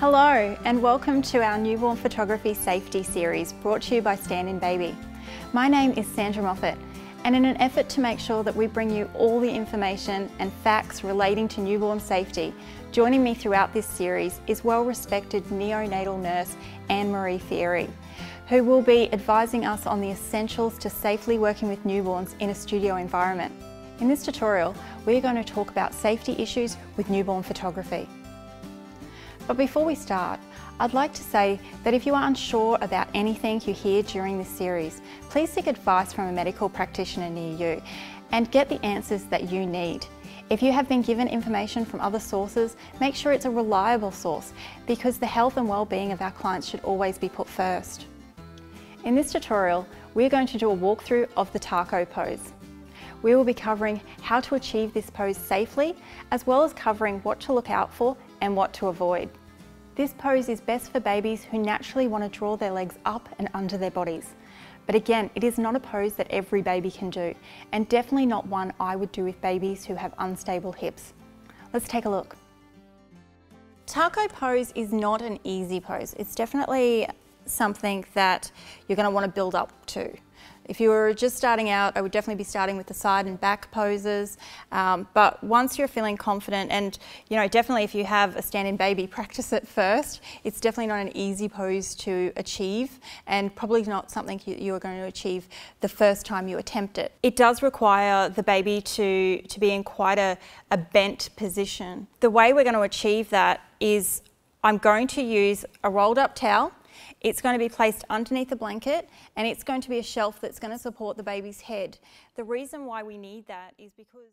Hello and welcome to our newborn photography safety series brought to you by Stand In Baby. My name is Sandra Moffat and in an effort to make sure that we bring you all the information and facts relating to newborn safety, joining me throughout this series is well-respected neonatal nurse Anne-Marie Fieri, who will be advising us on the essentials to safely working with newborns in a studio environment. In this tutorial, we're going to talk about safety issues with newborn photography. But before we start, I'd like to say that if you are unsure about anything you hear during this series, please seek advice from a medical practitioner near you and get the answers that you need. If you have been given information from other sources, make sure it's a reliable source because the health and well-being of our clients should always be put first. In this tutorial, we're going to do a walkthrough of the taco pose. We will be covering how to achieve this pose safely, as well as covering what to look out for and what to avoid. This pose is best for babies who naturally want to draw their legs up and under their bodies. But again, it is not a pose that every baby can do, and definitely not one I would do with babies who have unstable hips. Let's take a look. Taco pose is not an easy pose. It's definitely something that you're going to want to build up to. If you were just starting out, I would definitely be starting with the side and back poses. Um, but once you're feeling confident, and you know, definitely if you have a stand-in baby, practice it first. It's definitely not an easy pose to achieve, and probably not something you, you are going to achieve the first time you attempt it. It does require the baby to, to be in quite a, a bent position. The way we're going to achieve that is I'm going to use a rolled up towel it's going to be placed underneath the blanket and it's going to be a shelf that's going to support the baby's head. The reason why we need that is because